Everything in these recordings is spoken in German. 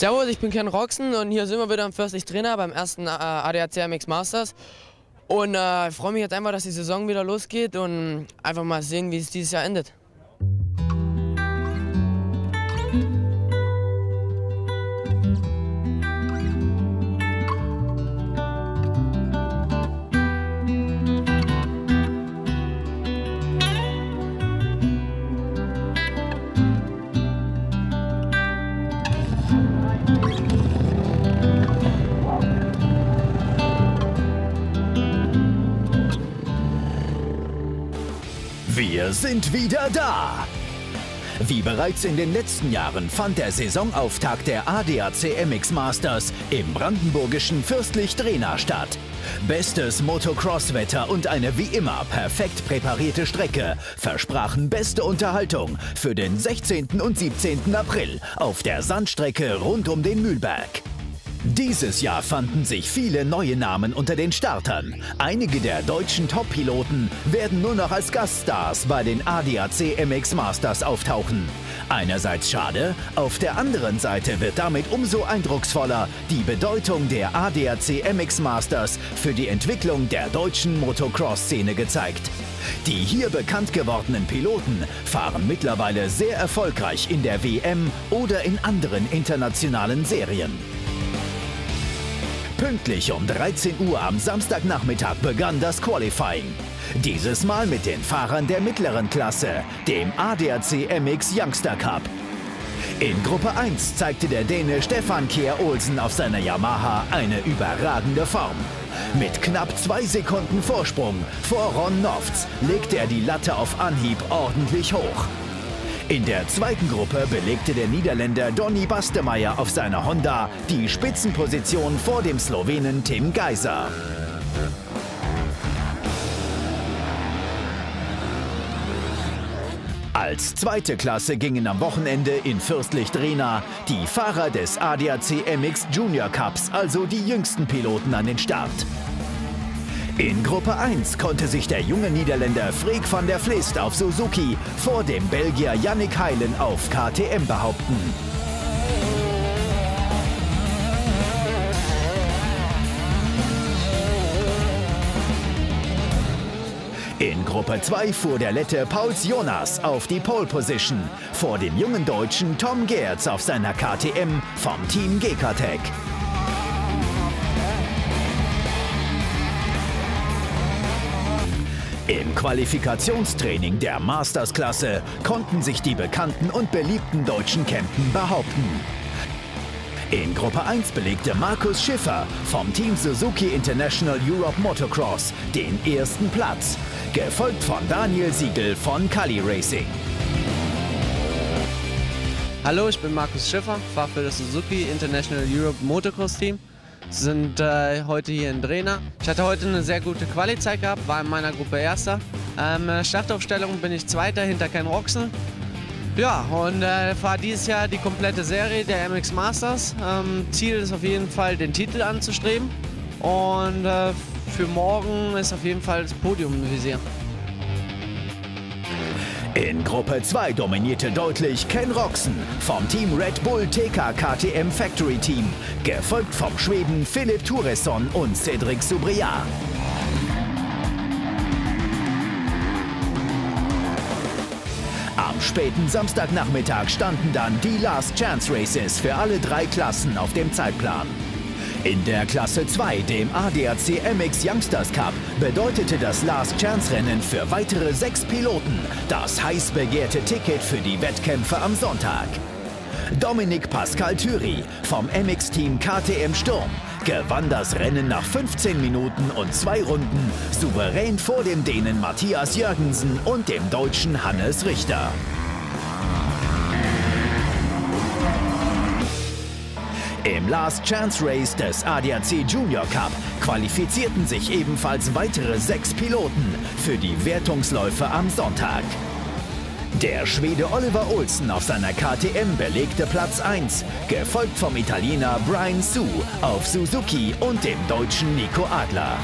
Servus, ich bin Ken Roxen und hier sind wir wieder im Fürstlich Trainer beim ersten äh, ADAC MX Masters. Und äh, ich freue mich jetzt einfach, dass die Saison wieder losgeht und einfach mal sehen, wie es dieses Jahr endet. Wir sind wieder da! Wie bereits in den letzten Jahren fand der Saisonauftakt der ADAC MX Masters im brandenburgischen Fürstlich Drehna statt. Bestes Motocross-Wetter und eine wie immer perfekt präparierte Strecke versprachen beste Unterhaltung für den 16. und 17. April auf der Sandstrecke rund um den Mühlberg. Dieses Jahr fanden sich viele neue Namen unter den Startern. Einige der deutschen Top-Piloten werden nur noch als Gaststars bei den ADAC MX Masters auftauchen. Einerseits schade, auf der anderen Seite wird damit umso eindrucksvoller die Bedeutung der ADAC MX Masters für die Entwicklung der deutschen Motocross-Szene gezeigt. Die hier bekannt gewordenen Piloten fahren mittlerweile sehr erfolgreich in der WM oder in anderen internationalen Serien. Pünktlich um 13 Uhr am Samstagnachmittag begann das Qualifying. Dieses Mal mit den Fahrern der mittleren Klasse, dem ADAC MX Youngster Cup. In Gruppe 1 zeigte der Däne Stefan Kehr Olsen auf seiner Yamaha eine überragende Form. Mit knapp zwei Sekunden Vorsprung vor Ron Nofts legte er die Latte auf Anhieb ordentlich hoch. In der zweiten Gruppe belegte der Niederländer Donny Bastemeyer auf seiner Honda die Spitzenposition vor dem Slowenen Tim Geiser. Als zweite Klasse gingen am Wochenende in Fürstlich-Drehna die Fahrer des ADAC MX Junior Cups, also die jüngsten Piloten, an den Start. In Gruppe 1 konnte sich der junge Niederländer Freek van der Vlist auf Suzuki vor dem Belgier Yannick Heilen auf KTM behaupten. In Gruppe 2 fuhr der Lette Pauls Jonas auf die Pole Position vor dem jungen Deutschen Tom Gerz auf seiner KTM vom Team Gekatec. Im Qualifikationstraining der Masters-Klasse konnten sich die bekannten und beliebten deutschen Campen behaupten. In Gruppe 1 belegte Markus Schiffer vom Team Suzuki International Europe Motocross den ersten Platz, gefolgt von Daniel Siegel von Kali Racing. Hallo, ich bin Markus Schiffer, fahre für das Suzuki International Europe Motocross Team sind äh, heute hier in Drehna. Ich hatte heute eine sehr gute Quali-Zeit gehabt, war in meiner Gruppe Erster. Ähm, Startaufstellung bin ich Zweiter hinter Ken Roxen. Ja, und äh, fahre dieses Jahr die komplette Serie der MX Masters. Ähm, Ziel ist auf jeden Fall, den Titel anzustreben. Und äh, für morgen ist auf jeden Fall das Podium im Visier. In Gruppe 2 dominierte deutlich Ken Roxen vom Team Red Bull TK KTM Factory Team, gefolgt vom Schweden Philipp Touresson und Cedric Subria. Am späten Samstagnachmittag standen dann die Last Chance Races für alle drei Klassen auf dem Zeitplan. In der Klasse 2, dem ADAC MX Youngsters Cup, bedeutete das Last Chance Rennen für weitere sechs Piloten das heiß begehrte Ticket für die Wettkämpfe am Sonntag. Dominik Pascal Thüry vom MX-Team KTM Sturm gewann das Rennen nach 15 Minuten und zwei Runden souverän vor dem Dänen Matthias Jürgensen und dem Deutschen Hannes Richter. Im Last Chance Race des ADAC Junior Cup qualifizierten sich ebenfalls weitere sechs Piloten für die Wertungsläufe am Sonntag. Der Schwede Oliver Olsen auf seiner KTM belegte Platz 1, gefolgt vom Italiener Brian Su auf Suzuki und dem Deutschen Nico Adler.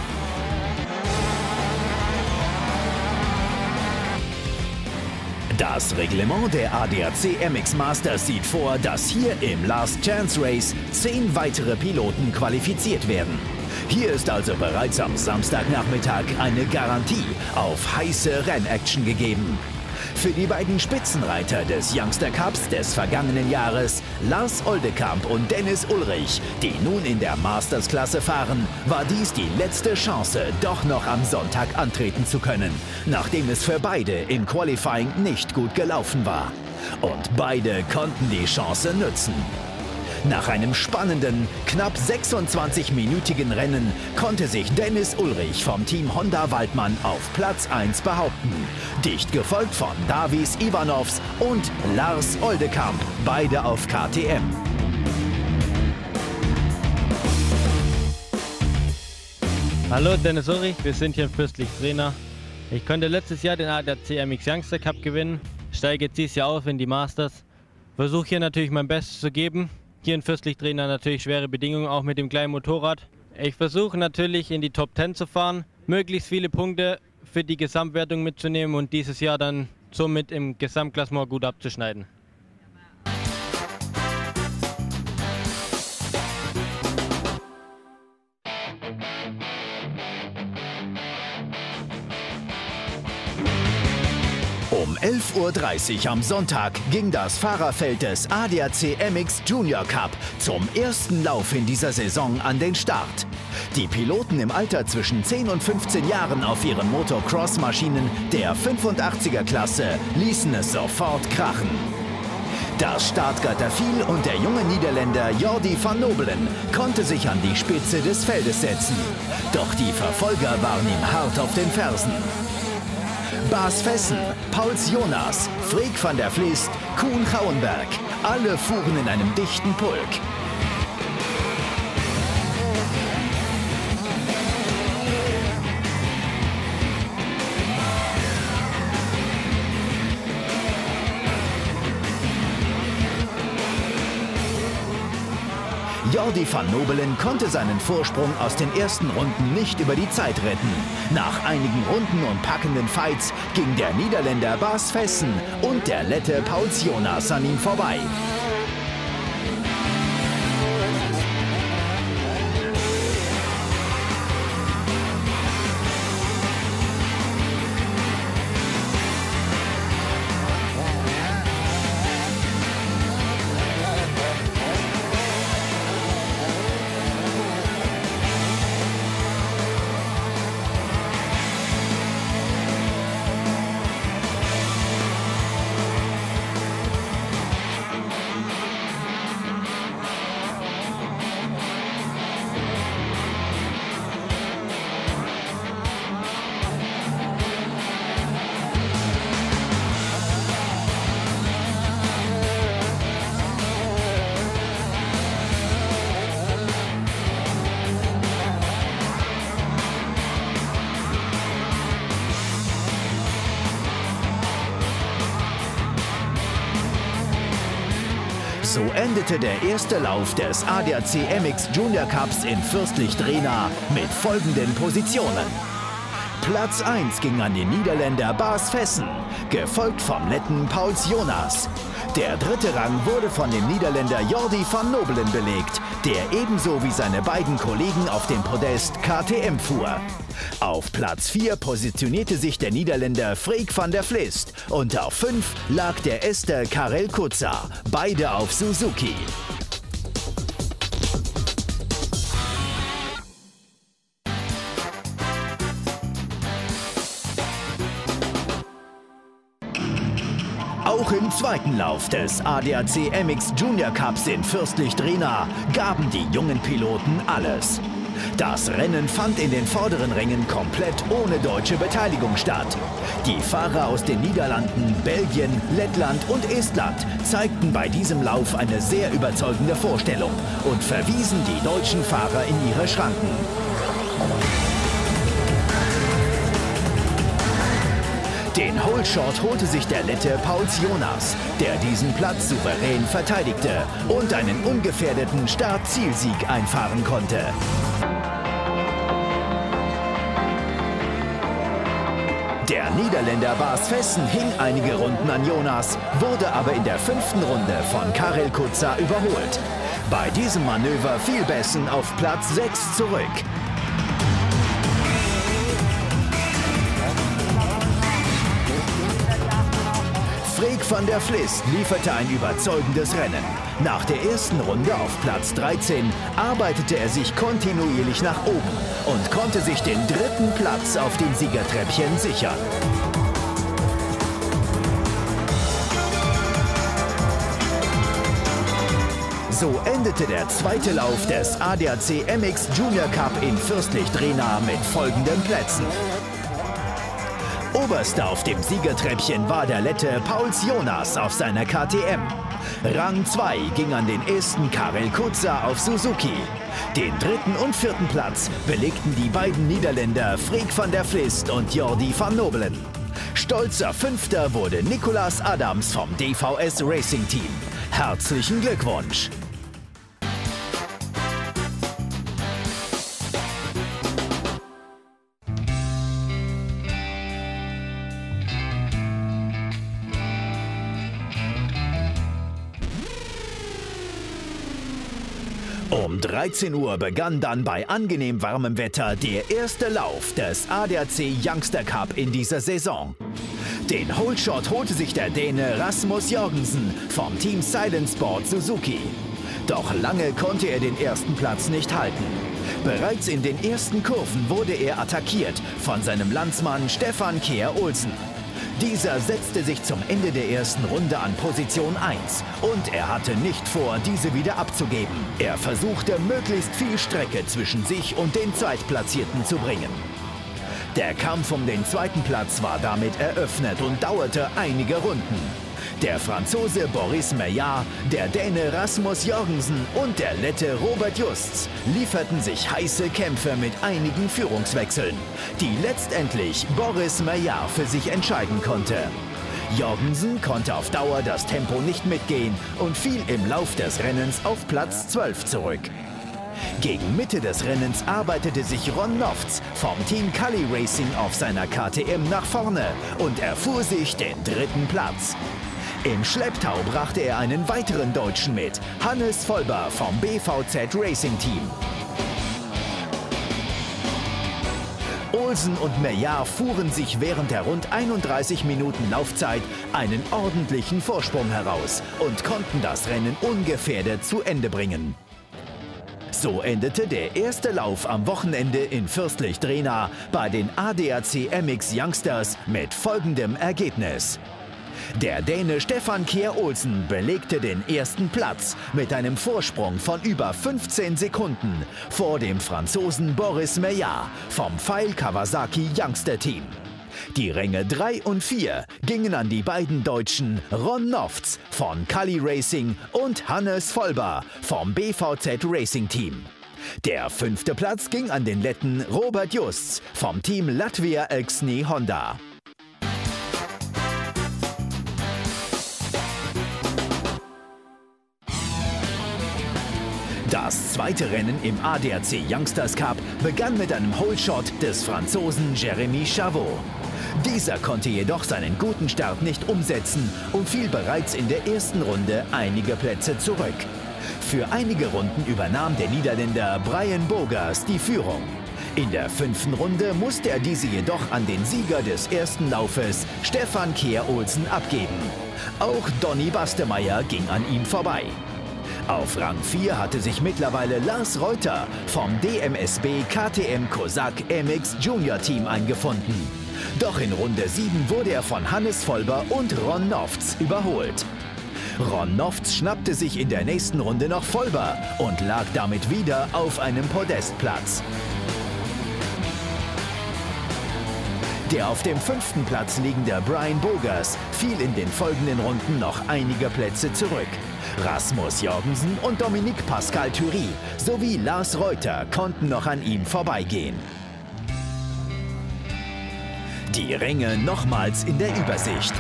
Das Reglement der ADAC MX Masters sieht vor, dass hier im Last Chance Race zehn weitere Piloten qualifiziert werden. Hier ist also bereits am Samstagnachmittag eine Garantie auf heiße Rennaction gegeben. Für die beiden Spitzenreiter des Youngster Cups des vergangenen Jahres, Lars Oldekamp und Dennis Ulrich, die nun in der Masters-Klasse fahren, war dies die letzte Chance, doch noch am Sonntag antreten zu können, nachdem es für beide im Qualifying nicht gut gelaufen war. Und beide konnten die Chance nutzen. Nach einem spannenden, knapp 26-minütigen Rennen konnte sich Dennis Ulrich vom Team Honda Waldmann auf Platz 1 behaupten. Dicht gefolgt von Davis Ivanovs und Lars Oldekamp, beide auf KTM. Hallo Dennis Ulrich, wir sind hier in Fürstlich Trainer. Ich konnte letztes Jahr den ADAC MX Youngster Cup gewinnen, steige jetzt dieses Jahr auf in die Masters. Versuche hier natürlich mein Bestes zu geben, hier in Fürstlich natürlich schwere Bedingungen, auch mit dem kleinen Motorrad. Ich versuche natürlich in die Top 10 zu fahren, möglichst viele Punkte für die Gesamtwertung mitzunehmen und dieses Jahr dann somit im Gesamtklassement gut abzuschneiden. Um 11.30 Uhr am Sonntag ging das Fahrerfeld des ADAC MX Junior Cup zum ersten Lauf in dieser Saison an den Start. Die Piloten im Alter zwischen 10 und 15 Jahren auf ihren Motocross-Maschinen der 85er-Klasse ließen es sofort krachen. Das Startgatter fiel und der junge Niederländer Jordi van Nobelen konnte sich an die Spitze des Feldes setzen. Doch die Verfolger waren ihm hart auf den Fersen. Bas Vessen, Pauls Jonas, Freek van der Vlist, Kuhn Chauenberg. Alle fuhren in einem dichten Pulk. Jordi van Nobelen konnte seinen Vorsprung aus den ersten Runden nicht über die Zeit retten. Nach einigen Runden und packenden Fights ging der Niederländer Bas Vessen und der Lette Pauls Jonas an ihm vorbei. So endete der erste Lauf des ADAC MX Junior Cups in Fürstlich-Drehna mit folgenden Positionen. Platz 1 ging an den Niederländer Bas Vessen, gefolgt vom Letten Pauls Jonas. Der dritte Rang wurde von dem Niederländer Jordi van Nobelen belegt, der ebenso wie seine beiden Kollegen auf dem Podest KTM fuhr. Auf Platz 4 positionierte sich der Niederländer Freek van der Vlist und auf 5 lag der Ester Karel Kutzer, beide auf Suzuki. Zweiten Lauf des ADAC MX Junior Cups in Fürstlich-Drehna gaben die jungen Piloten alles. Das Rennen fand in den vorderen Rängen komplett ohne deutsche Beteiligung statt. Die Fahrer aus den Niederlanden, Belgien, Lettland und Estland zeigten bei diesem Lauf eine sehr überzeugende Vorstellung und verwiesen die deutschen Fahrer in ihre Schranken. Den Holeshot holte sich der Lette Pauls Jonas, der diesen Platz souverän verteidigte und einen ungefährdeten Start-Zielsieg einfahren konnte. Der Niederländer Bas Vessen hing einige Runden an Jonas, wurde aber in der fünften Runde von Karel Kuza überholt. Bei diesem Manöver fiel Bessen auf Platz 6 zurück. Van der Vlist lieferte ein überzeugendes Rennen. Nach der ersten Runde auf Platz 13 arbeitete er sich kontinuierlich nach oben und konnte sich den dritten Platz auf dem Siegertreppchen sichern. So endete der zweite Lauf des ADAC MX Junior Cup in Fürstlich-Drehna mit folgenden Plätzen. Oberster auf dem Siegertreppchen war der Lette Pauls Jonas auf seiner KTM. Rang 2 ging an den ersten Karel Kutzer auf Suzuki. Den dritten und vierten Platz belegten die beiden Niederländer Freek van der Vlist und Jordi van Nobelen. Stolzer Fünfter wurde Nicolas Adams vom DVS Racing Team. Herzlichen Glückwunsch! Um 13 Uhr begann dann bei angenehm warmem Wetter der erste Lauf des ADAC Youngster Cup in dieser Saison. Den Holeshot holte sich der Däne Rasmus Jorgensen vom Team Silent Sport Suzuki. Doch lange konnte er den ersten Platz nicht halten. Bereits in den ersten Kurven wurde er attackiert von seinem Landsmann Stefan Kehr Olsen. Dieser setzte sich zum Ende der ersten Runde an Position 1 und er hatte nicht vor, diese wieder abzugeben. Er versuchte, möglichst viel Strecke zwischen sich und den Zweitplatzierten zu bringen. Der Kampf um den zweiten Platz war damit eröffnet und dauerte einige Runden. Der Franzose Boris Meillard, der Däne Rasmus Jorgensen und der Lette Robert Justs lieferten sich heiße Kämpfe mit einigen Führungswechseln, die letztendlich Boris Meillard für sich entscheiden konnte. Jorgensen konnte auf Dauer das Tempo nicht mitgehen und fiel im Lauf des Rennens auf Platz 12 zurück. Gegen Mitte des Rennens arbeitete sich Ron Nofts vom Team Cully Racing auf seiner KTM nach vorne und erfuhr sich den dritten Platz. Im Schlepptau brachte er einen weiteren Deutschen mit, Hannes Vollber vom BVZ Racing Team. Olsen und Meillard fuhren sich während der rund 31 Minuten Laufzeit einen ordentlichen Vorsprung heraus und konnten das Rennen ungefährdet zu Ende bringen. So endete der erste Lauf am Wochenende in Fürstlich-Drehna bei den ADAC MX Youngsters mit folgendem Ergebnis. Der Däne Stefan Kier Olsen belegte den ersten Platz mit einem Vorsprung von über 15 Sekunden vor dem Franzosen Boris Meillard vom Pfeil Kawasaki Youngster Team. Die Ränge 3 und 4 gingen an die beiden Deutschen Ron Nofts von Kali Racing und Hannes Vollber vom BVZ Racing Team. Der fünfte Platz ging an den Letten Robert Justs vom Team Latvia Elksni Honda. Zweite Rennen im ADAC Youngsters Cup begann mit einem Holeshot des Franzosen Jeremy Chavot. Dieser konnte jedoch seinen guten Start nicht umsetzen und fiel bereits in der ersten Runde einige Plätze zurück. Für einige Runden übernahm der Niederländer Brian Bogers die Führung. In der fünften Runde musste er diese jedoch an den Sieger des ersten Laufes, Stefan Kehr-Olsen, abgeben. Auch Donny Bastemeyer ging an ihm vorbei. Auf Rang 4 hatte sich mittlerweile Lars Reuter vom DMSB KTM Kosak MX Junior Team eingefunden. Doch in Runde 7 wurde er von Hannes Vollber und Ron Nofts überholt. Ron Nofts schnappte sich in der nächsten Runde noch Vollber und lag damit wieder auf einem Podestplatz. Der auf dem fünften Platz liegende Brian Bogers fiel in den folgenden Runden noch einige Plätze zurück. Rasmus Jorgensen und Dominique Pascal Thury sowie Lars Reuter konnten noch an ihm vorbeigehen. Die Ränge nochmals in der Übersicht.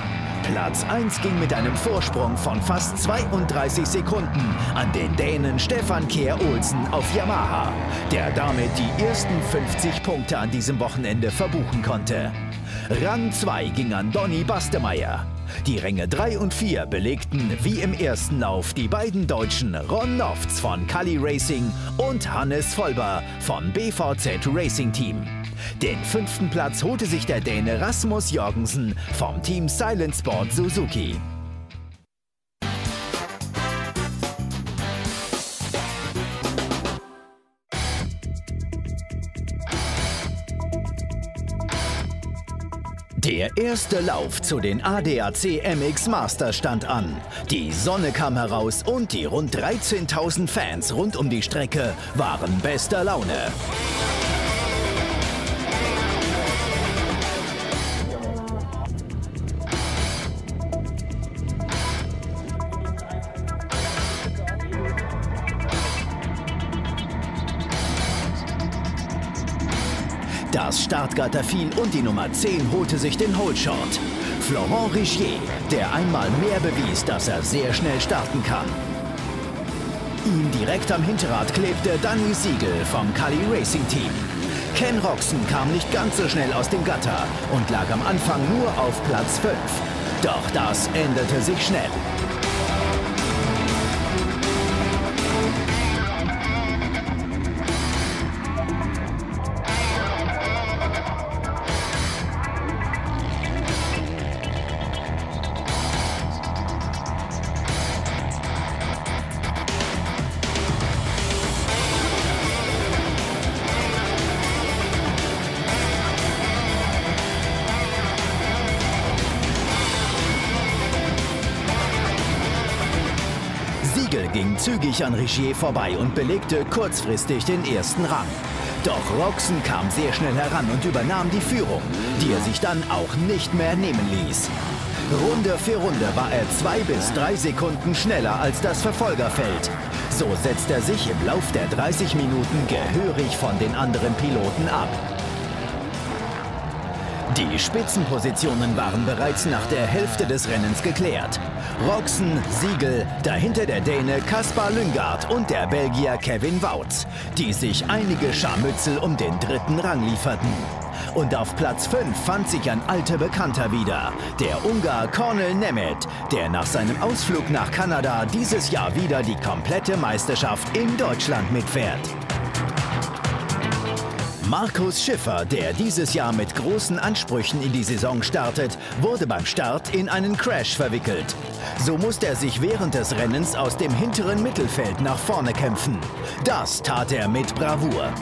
Platz 1 ging mit einem Vorsprung von fast 32 Sekunden an den Dänen Stefan Kehr Olsen auf Yamaha, der damit die ersten 50 Punkte an diesem Wochenende verbuchen konnte. Rang 2 ging an Donny Bastemeyer. Die Ränge 3 und 4 belegten wie im ersten Lauf die beiden Deutschen Ron Nofts von Kali Racing und Hannes Vollber vom BVZ Racing Team. Den fünften Platz holte sich der Däne Rasmus Jorgensen vom Team Silent Sport Suzuki. Der erste Lauf zu den ADAC MX Masters stand an. Die Sonne kam heraus und die rund 13.000 Fans rund um die Strecke waren bester Laune. Das Startgatter fiel und die Nummer 10 holte sich den Holeshot. Florent Rigier, der einmal mehr bewies, dass er sehr schnell starten kann. Ihm direkt am Hinterrad klebte Danny Siegel vom Kali Racing Team. Ken Roxon kam nicht ganz so schnell aus dem Gatter und lag am Anfang nur auf Platz 5. Doch das änderte sich schnell. Zügig an Rigier vorbei und belegte kurzfristig den ersten Rang. Doch Roxen kam sehr schnell heran und übernahm die Führung, die er sich dann auch nicht mehr nehmen ließ. Runde für Runde war er zwei bis drei Sekunden schneller als das Verfolgerfeld. So setzt er sich im Lauf der 30 Minuten gehörig von den anderen Piloten ab. Die Spitzenpositionen waren bereits nach der Hälfte des Rennens geklärt. Roxen, Siegel, dahinter der Däne Kaspar Lyngard und der Belgier Kevin Woutz, die sich einige Scharmützel um den dritten Rang lieferten. Und auf Platz 5 fand sich ein alter Bekannter wieder, der Ungar Cornel Nemeth, der nach seinem Ausflug nach Kanada dieses Jahr wieder die komplette Meisterschaft in Deutschland mitfährt. Markus Schiffer, der dieses Jahr mit großen Ansprüchen in die Saison startet, wurde beim Start in einen Crash verwickelt. So musste er sich während des Rennens aus dem hinteren Mittelfeld nach vorne kämpfen. Das tat er mit Bravour.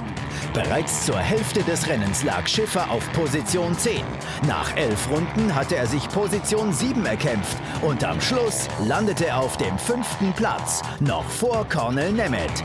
Bereits zur Hälfte des Rennens lag Schiffer auf Position 10. Nach elf Runden hatte er sich Position 7 erkämpft und am Schluss landete er auf dem fünften Platz, noch vor Cornel Nemeth.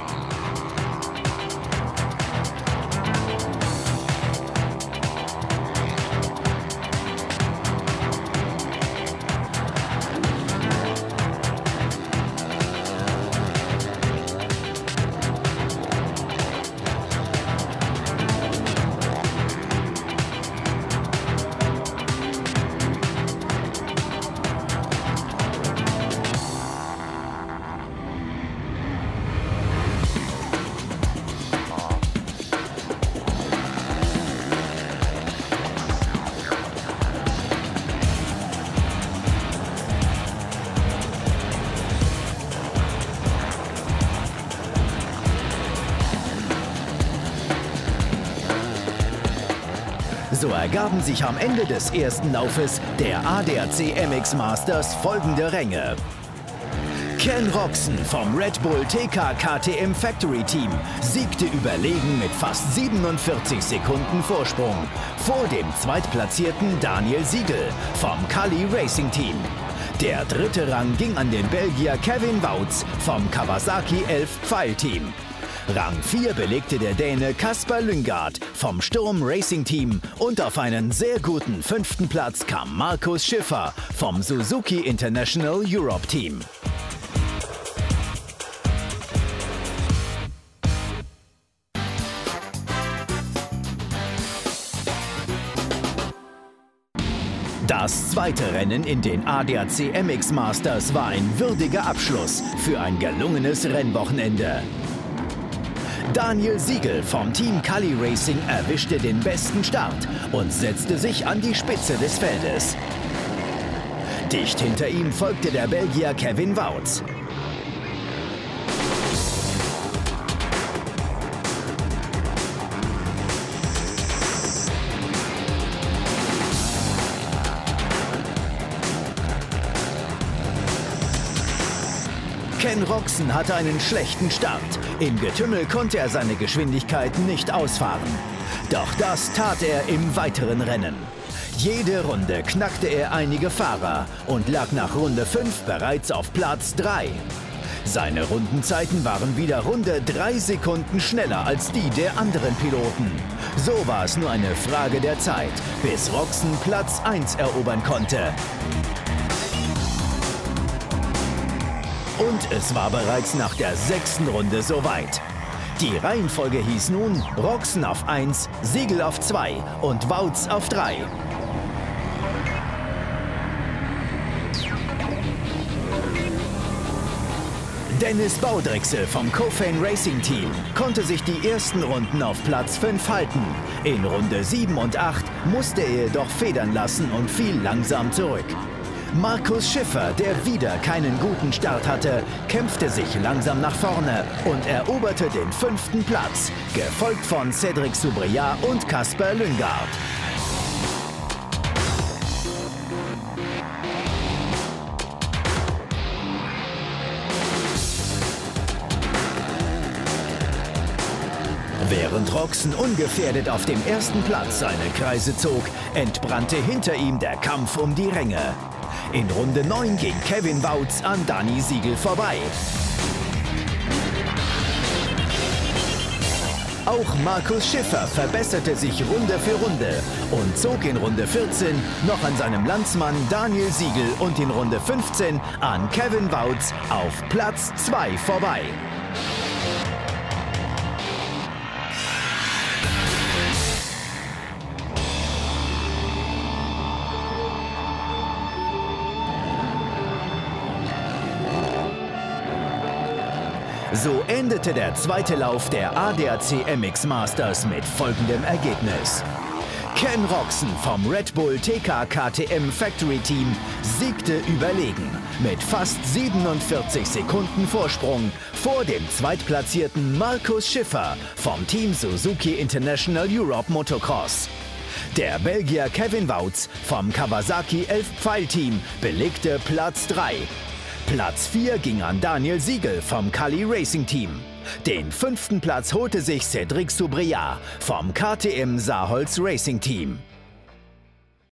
Ergaben sich am Ende des ersten Laufes der ADAC MX Masters folgende Ränge. Ken Roxon vom Red Bull TK KTM Factory Team siegte überlegen mit fast 47 Sekunden Vorsprung vor dem zweitplatzierten Daniel Siegel vom Kali Racing Team. Der dritte Rang ging an den Belgier Kevin Woutz vom Kawasaki 11 Pfeil Team. Rang 4 belegte der Däne Kaspar Lyngard vom Sturm Racing Team und auf einen sehr guten fünften Platz kam Markus Schiffer vom Suzuki International Europe Team. Das zweite Rennen in den ADAC MX Masters war ein würdiger Abschluss für ein gelungenes Rennwochenende. Daniel Siegel vom Team Kali Racing erwischte den besten Start und setzte sich an die Spitze des Feldes. Dicht hinter ihm folgte der Belgier Kevin Wautz. Ken Roxen hatte einen schlechten Start. Im Getümmel konnte er seine Geschwindigkeit nicht ausfahren. Doch das tat er im weiteren Rennen. Jede Runde knackte er einige Fahrer und lag nach Runde 5 bereits auf Platz 3. Seine Rundenzeiten waren wieder Runde drei Sekunden schneller als die der anderen Piloten. So war es nur eine Frage der Zeit, bis Roxen Platz 1 erobern konnte. Und es war bereits nach der sechsten Runde soweit. Die Reihenfolge hieß nun Roxen auf 1, Siegel auf 2 und Wautz auf 3. Dennis Baudrechsel vom Cofane Racing Team konnte sich die ersten Runden auf Platz 5 halten. In Runde 7 und 8 musste er jedoch federn lassen und fiel langsam zurück. Markus Schiffer, der wieder keinen guten Start hatte, kämpfte sich langsam nach vorne und eroberte den fünften Platz, gefolgt von Cedric Soubriat und Kasper Lüngard. Während Roxen ungefährdet auf dem ersten Platz seine Kreise zog, entbrannte hinter ihm der Kampf um die Ränge. In Runde 9 ging Kevin Wautz an Dani Siegel vorbei. Auch Markus Schiffer verbesserte sich Runde für Runde und zog in Runde 14 noch an seinem Landsmann Daniel Siegel und in Runde 15 an Kevin Wautz auf Platz 2 vorbei. So endete der zweite Lauf der ADAC MX Masters mit folgendem Ergebnis. Ken Roxon vom Red Bull TK KTM Factory Team siegte überlegen mit fast 47 Sekunden Vorsprung vor dem zweitplatzierten Markus Schiffer vom Team Suzuki International Europe Motocross. Der Belgier Kevin Wautz vom Kawasaki 11 Pfeil Team belegte Platz 3 Platz 4 ging an Daniel Siegel vom Kali Racing Team. Den fünften Platz holte sich Cedric Soubriat vom KTM Saarholz Racing Team.